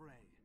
fray.